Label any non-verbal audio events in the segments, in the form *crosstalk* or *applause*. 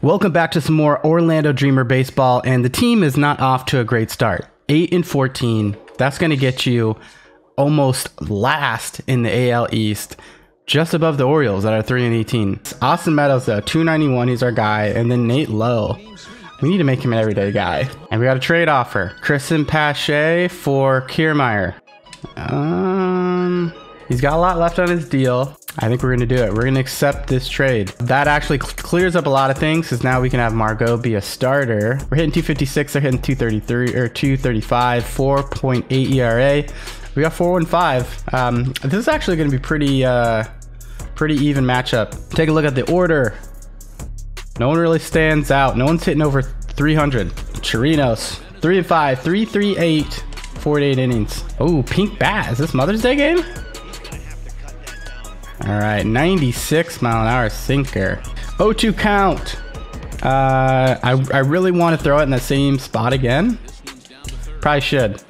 Welcome back to some more Orlando Dreamer baseball, and the team is not off to a great start. 8 and 14. That's going to get you almost last in the AL East, just above the Orioles that are 3 and 18. Austin Meadows, though, 291. He's our guy. And then Nate Lowe. We need to make him an everyday guy. And we got a trade offer Cristian Pache for Kiermaier. Um, he's got a lot left on his deal. I think we're going to do it. We're going to accept this trade. That actually cl- clears up a lot of things because now we can have Margot be a starter. We're hitting 256. They're hitting 233 or 235, 4.8 ERA. We got 415. Um, this is actually going to be pretty, uh, pretty even matchup. Take a look at the order. No one really stands out. No one's hitting over 300. Chirinos, 3 and 5, 3 3 8, 48 innings. Oh, pink bat. Is this Mother's Day game? All right, 96 mile an hour sinker. 0-2 count. Uh, I, I really want to throw it in the same spot again. Probably should.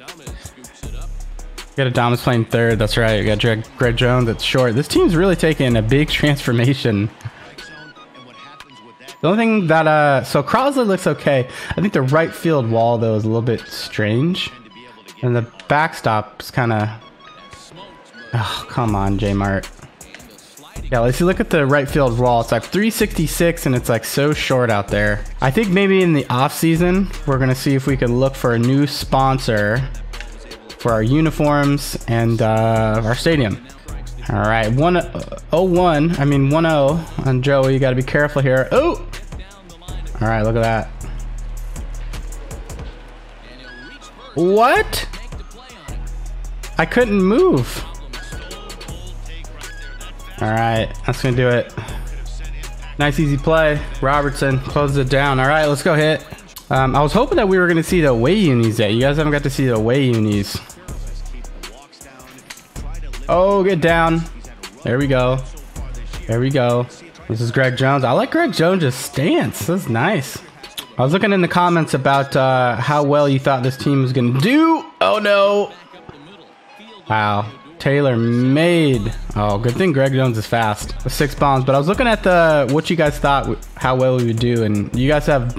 Got a Adames playing third. That's right. Got Greg, Greg Jones that's short. This team's really taking a big transformation. The only thing that uh, so Crosley looks okay. I think the right field wall though is a little bit strange, and the backstop's kind of. Oh come on, J Mart. Yeah, let's. Look at the right field wall. It's like 366, and it's like so short out there. I think maybe in the off season we're gonna see if we can look for a new sponsor for our uniforms and uh, our stadium. All right, one oh one. I mean one zero on Joey. You got to be careful here. Oh. All right, look at that. What? I couldn't move. All right, that's gonna do it. Nice easy play. Robertson closes it down. All right, let's go hit. Um, I was hoping that we were gonna see the away unis yet. You guys haven't got to see the away unis. Oh, get down. There we go. There we go. This is Greg Jones. I like Greg Jones' stance. That's nice. I was looking in the comments about uh, how well you thought this team was going to do. Oh, no. Wow. Taylor made. Oh, good thing Greg Jones is fast six bombs. But I was looking at the what you guys thought how well we would do, and you guys have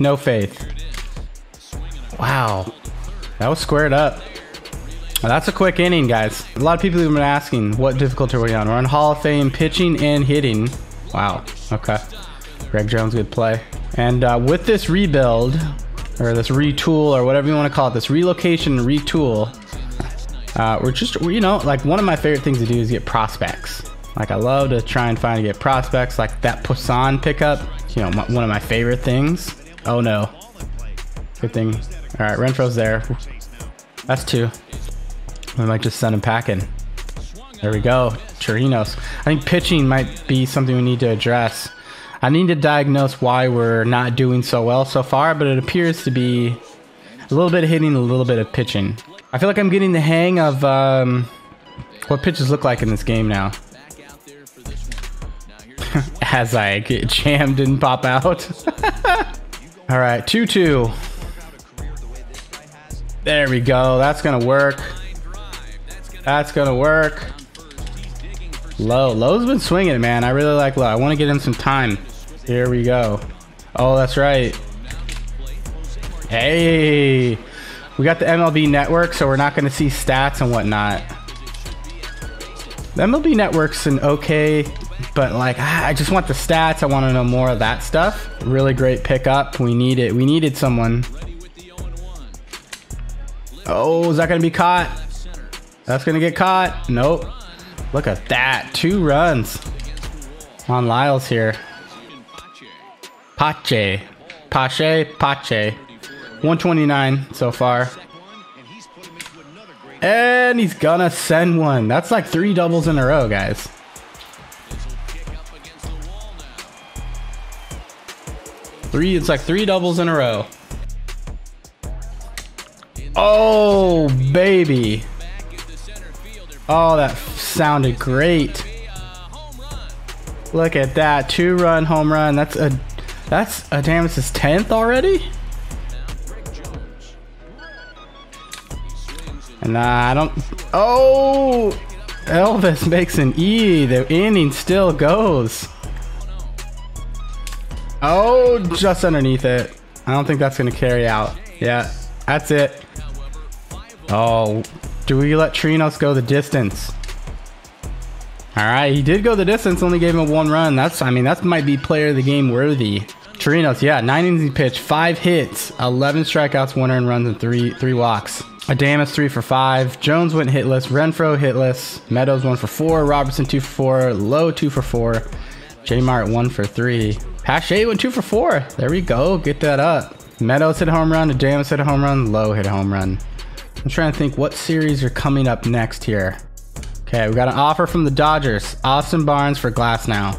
no faith. Wow. That was squared up. That's a quick inning, guys. A lot of people have been asking what difficulty are we on. We're on Hall of Fame pitching and hitting. Wow. Okay. Greg Jones, good play. And uh, with this rebuild, or this retool, or whatever you want to call it, this relocation retool, uh, we're just, you know, like one of my favorite things to do is get prospects. Like I love to try and find and get prospects, like that Poisson pickup. You know, my, one of my favorite things. Oh no. Good thing. All right, Renfroe's there. That's two. We might just send him packing. There we go. Chirinos. I think pitching might be something we need to address. I need to diagnose why we're not doing so well so far, but it appears to be a little bit of hitting, a little bit of pitching. I feel like I'm getting the hang of um, what pitches look like in this game now. *laughs* As I get jammed and pop out. *laughs* All right, 2-2. There we go. That's going to work. That's going to work. Low. Lowe's been swinging, man. I really like Lowe. I want to get him some time. Here we go. Oh, that's right. Hey. We got the MLB network, so we're not going to see stats and whatnot. The MLB network's an okay, but like, ah, I just want the stats. I want to know more of that stuff. Really great pickup. We need it. We needed someone. Oh, is that going to be caught? That's going to get caught. Nope. Look at that. Two runs on Lyles here. Pache. Pache. Pache. 129 so far. And he's gonna send one. That's like three doubles in a row, guys. Three, it's like three doubles in a row. Oh, baby. Oh, that sounded great. Look at that. Two run home run. That's a that's Adames' 10th already? Nah, I don't. Oh, Elvis makes an E. The inning still goes. Oh, just underneath it. I don't think that's to carry out. Yeah, that's it. Oh, do we let Chirinos go the distance? All right, he did go the distance, only gave him one run. That's, I mean, that might be player of the game worthy. Chirinos, yeah, nine innings pitch, five hits, 11 strikeouts, one earned runs, and three three walks. Adames three for five. Jones went hitless. Renfroe hitless. Meadows one for four. Robertson two for four. Lowe two for four. J Mart one for three. Pache went two for four. There we go. Get that up. Meadows hit a home run. Adames hit a home run. Lowe hit a home run. I'm trying to think what series are coming up next here. Okay, we got an offer from the Dodgers. Austin Barnes for Glasnow.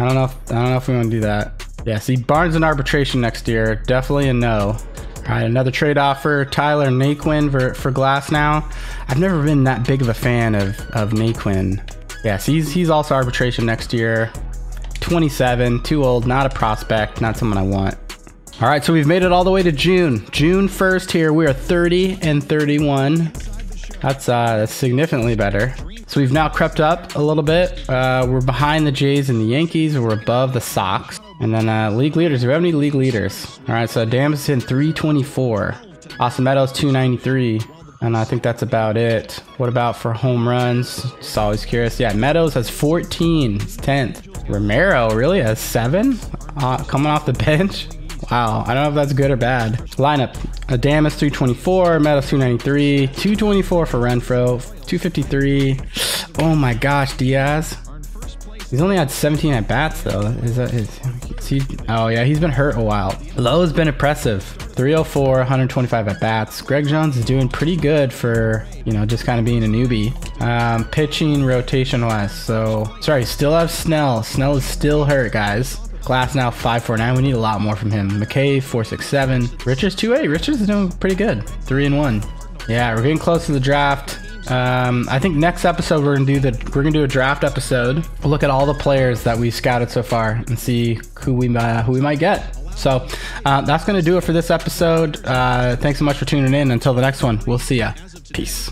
I don't know if I don't know if we want to do that. Yeah, see, Barnes in arbitration next year. Definitely a no. All right, another trade offer. Tyler Naquin for, for Glasnow. I've never been that big of a fan of, of Naquin. Yes, he's, he's also arbitration next year. 27, too old, not a prospect, not someone I want. All right, so we've made it all the way to June. June 1st here, we are 30 and 31. That's, uh, significantly better. So we've now crept up a little bit. Uh, we're behind the Jays and the Yankees. We're above the Sox. And then uh, league leaders. Do we have any league leaders? All right, so Dams in 324. Austin Meadows 293. And I think that's about it. What about for home runs? Just always curious. Yeah, Meadows has 14. 10th. Romero really has seven? Uh, coming off the *laughs* bench? Wow, I don't know if that's good or bad. Lineup: Adames 324, Meadows 293, 224 for Renfroe, 253. Oh my gosh, Diaz. He's only had 17 at bats though. Is that is, is he? Oh yeah, he's been hurt a while. Lowe's been impressive. 304, 125 at bats. Greg Jones is doing pretty good for you know just kind of being a newbie. Um, pitching rotation wise. So sorry, still have Snell. Snell is still hurt, guys. Glasnow 549. We need a lot more from him. McKay 467. Richards 28. Richards is doing pretty good. Three and one. Yeah, we're getting close to the draft. Um, I think next episode we're gonna do the we're gonna do a draft episode. We'll look at all the players that we scouted so far and see who we uh, who we might get. So uh, that's gonna do it for this episode. Uh, thanks so much for tuning in. Until the next one, we'll see ya. Peace.